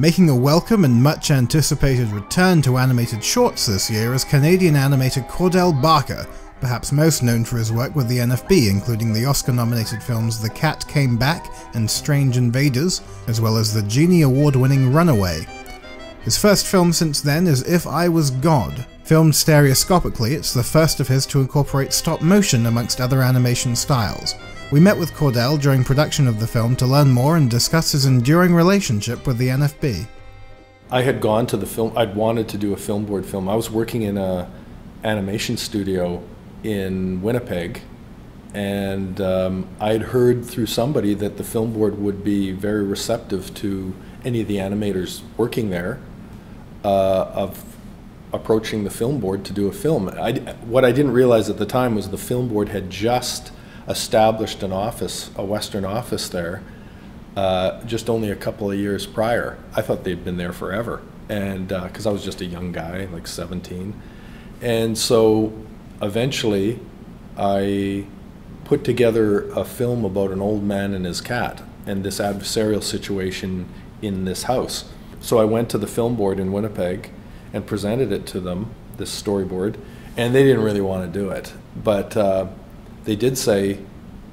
Making a welcome and much anticipated return to animated shorts this year is Canadian animator Cordell Barker, perhaps most known for his work with the NFB, including the Oscar nominated films The Cat Came Back and Strange Invaders, as well as the Genie Award winning Runaway. His first film since then is If I Was God. Filmed stereoscopically, it's the first of his to incorporate stop motion amongst other animation styles. We met with Cordell during production of the film to learn more and discuss his enduring relationship with the NFB. I had gone to the film, I'd wanted to do a film board film. I was working in a animation studio in Winnipeg, and um, I'd heard through somebody that the film board would be very receptive to any of the animators working there uh, of approaching the film board to do a film. I, what I didn't realize at the time was the film board had just established an office, a Western office there, uh, just only a couple of years prior. I thought they'd been there forever, and because uh, I was just a young guy, like 17, and so eventually, I put together a film about an old man and his cat and this adversarial situation in this house. So I went to the film board in Winnipeg and presented it to them, this storyboard, and they didn't really want to do it. But uh, they did say,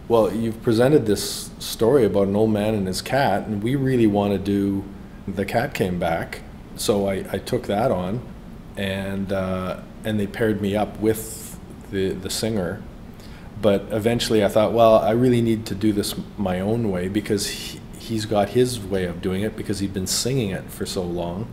well, you've presented this story about an old man and his cat, and we really want to do The Cat Came Back. So I, I took that on, and, uh, and they paired me up with the, the singer. But eventually I thought, well, I really need to do this my own way because he, he's got his way of doing it because he'd been singing it for so long.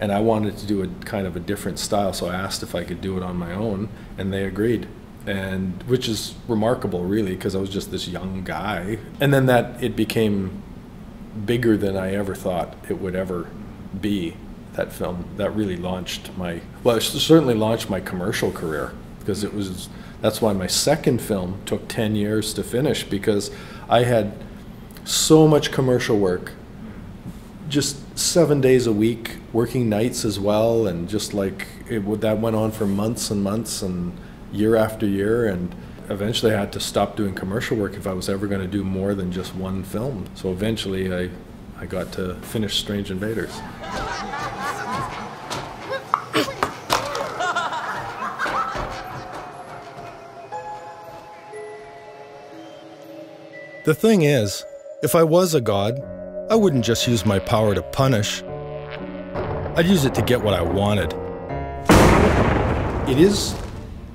And I wanted to do a kind of a different style, so I asked if I could do it on my own, and they agreed. And which is remarkable really because I was just this young guy. And then that it became bigger than I ever thought it would ever be that film that really launched my well it certainly launched my commercial career because it was that's why my second film took 10 years to finish because I had so much commercial work just 7 days a week working nights as well and just like it that went on for months and months and year after year and eventually I had to stop doing commercial work if I was ever going to do more than just one film. So eventually I, I got to finish Strange Invaders. The thing is, if I was a god, I wouldn't just use my power to punish. I'd use it to get what I wanted. It is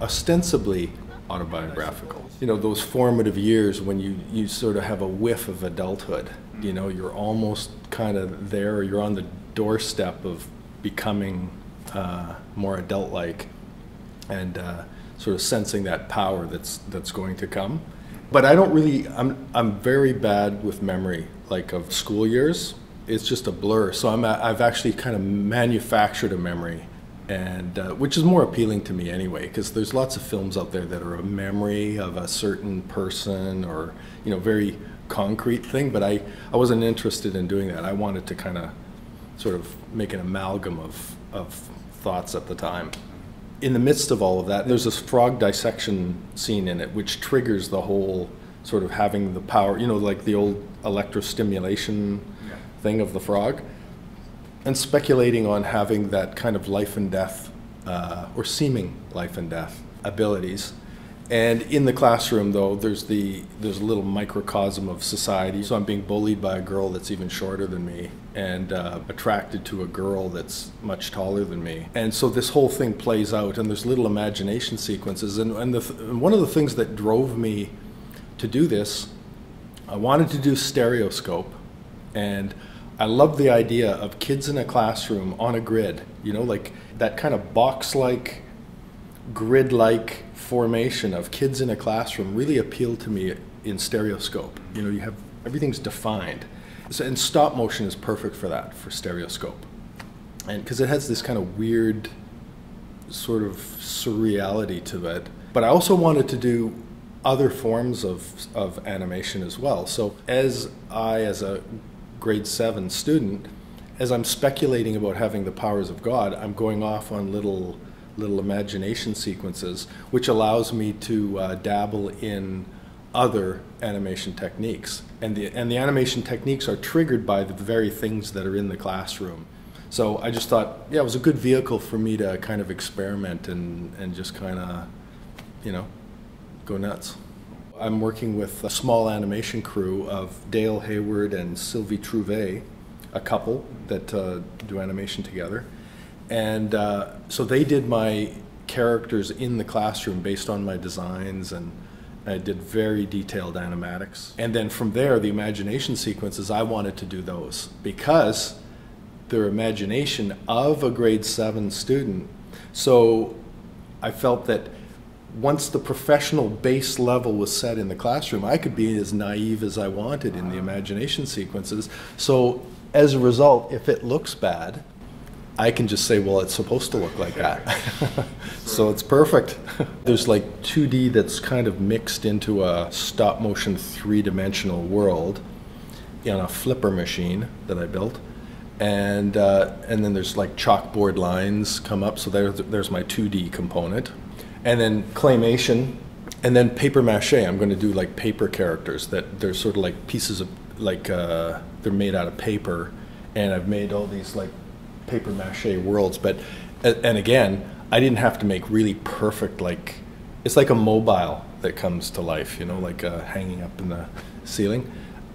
ostensibly autobiographical. You know, those formative years when you, you sort of have a whiff of adulthood. You know, you're almost kind of there, you're on the doorstep of becoming uh, more adult like and uh, sort of sensing that power that's, that's going to come. But I don't really, I'm, I'm very bad with memory, like of school years. It's just a blur. So I'm, I've actually kind of manufactured a memory and uh, which is more appealing to me anyway because there's lots of films out there that are a memory of a certain person or you know very concrete thing but i i wasn't interested in doing that i wanted to kind of sort of make an amalgam of of thoughts at the time in the midst of all of that there's this frog dissection scene in it which triggers the whole sort of having the power you know like the old electrostimulation yeah. thing of the frog and speculating on having that kind of life and death, uh, or seeming life and death abilities. And in the classroom, though, there's the there's a little microcosm of society. So I'm being bullied by a girl that's even shorter than me, and uh, attracted to a girl that's much taller than me. And so this whole thing plays out, and there's little imagination sequences. And, and, the th and one of the things that drove me to do this, I wanted to do stereoscope, and I love the idea of kids in a classroom on a grid, you know, like that kind of box like, grid like formation of kids in a classroom really appealed to me in stereoscope. You know, you have everything's defined. So, and stop motion is perfect for that, for stereoscope. And because it has this kind of weird sort of surreality to it. But I also wanted to do other forms of, of animation as well. So as I, as a grade seven student, as I'm speculating about having the powers of God, I'm going off on little little imagination sequences, which allows me to uh, dabble in other animation techniques. And the, and the animation techniques are triggered by the very things that are in the classroom. So I just thought, yeah, it was a good vehicle for me to kind of experiment and, and just kind of, you know, go nuts. I'm working with a small animation crew of Dale Hayward and Sylvie Trouvé, a couple that uh, do animation together. And uh, so they did my characters in the classroom based on my designs and I did very detailed animatics. And then from there, the imagination sequences, I wanted to do those because their imagination of a grade seven student. So I felt that once the professional base level was set in the classroom, I could be as naive as I wanted in the imagination sequences. So as a result, if it looks bad, I can just say, well, it's supposed to look like that. so it's perfect. There's like 2D that's kind of mixed into a stop motion three dimensional world in a flipper machine that I built. And, uh, and then there's like chalkboard lines come up, so there's, there's my 2D component. And then claymation, and then paper mache. I'm going to do like paper characters that they're sort of like pieces of, like, uh, they're made out of paper. And I've made all these like paper mache worlds. But and again, I didn't have to make really perfect like it's like a mobile that comes to life, you know, like uh, hanging up in the ceiling.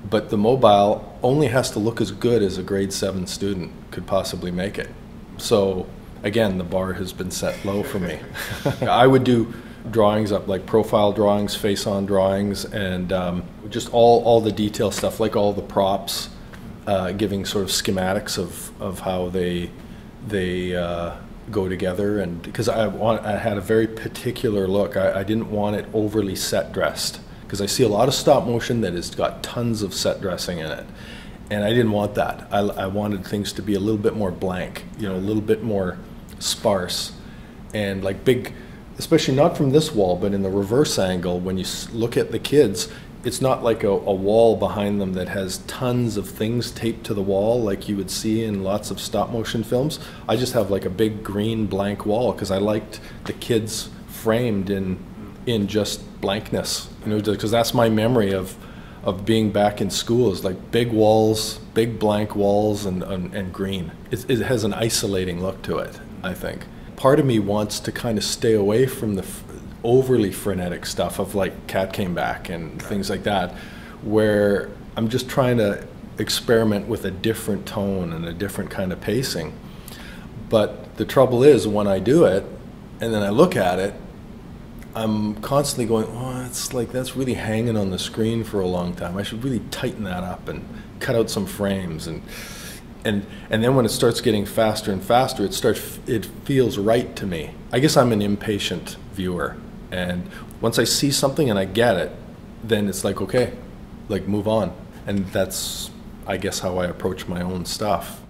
But the mobile only has to look as good as a grade seven student could possibly make it. So again, the bar has been set low for me. I would do drawings up like profile drawings, face on drawings, and um, just all, all the detail stuff, like all the props uh, giving sort of schematics of, of how they they uh, go together. And because I I had a very particular look. I, I didn't want it overly set dressed because I see a lot of stop motion that has got tons of set dressing in it. And I didn't want that. I, I wanted things to be a little bit more blank you know a little bit more sparse and like big especially not from this wall but in the reverse angle when you look at the kids it's not like a, a, wall behind them that has tons of things taped to the wall like you would see in lots of stop motion films. I just have like a big green blank wall because I liked the kids framed in in just blankness, you know, because that's my memory of of being back in school is like big walls, big blank walls, and and, and green. It, it has an isolating look to it. I think part of me wants to kind of stay away from the overly frenetic stuff of like Cat Came Back and things like that, where I'm just trying to experiment with a different tone and a different kind of pacing. But the trouble is when I do it and then I look at it, I'm constantly going, oh, it's like that's really hanging on the screen for a long time. I should really tighten that up and cut out some frames and and and then when it starts getting faster and faster, it starts it feels right to me. I guess I'm an impatient viewer. And once I see something and I get it, then it's like, okay, like move on. And that's, I guess, how I approach my own stuff.